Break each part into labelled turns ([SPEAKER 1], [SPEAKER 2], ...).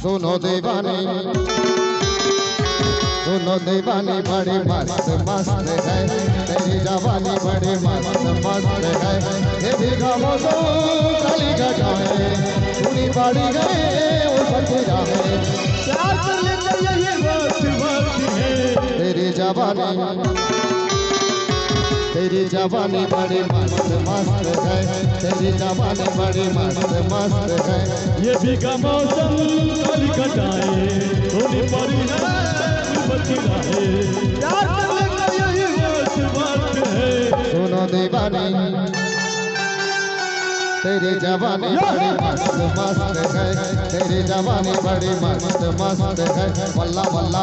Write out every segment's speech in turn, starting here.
[SPEAKER 1] सुनो दीवानी। सुनो दीवानी बड़ी मस्त मस्त है। तेरी जवानी बड़ी मस्त मस्त है। ये भी गावो तो काली गजाए पूरी बाड़ी गए वो बचेरा है
[SPEAKER 2] प्यार से लेकर यही बात बात है।
[SPEAKER 1] तेरी जवानी। तेरी जवानी बड़ी मस्त मस्त है। तेरी जवानी बड़ी मस्त मस्त है।
[SPEAKER 2] ये भी का मौसम कल कटाए थोड़ी है है।
[SPEAKER 1] सुनो दीवानी तेरी जवानी बड़ी मस्त मस्त है। तेरी जवानी बड़ी मस्त मस्त है। बल्ला बल्ला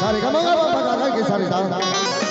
[SPEAKER 1] सारे का मंगा बाबा का के सारे दादा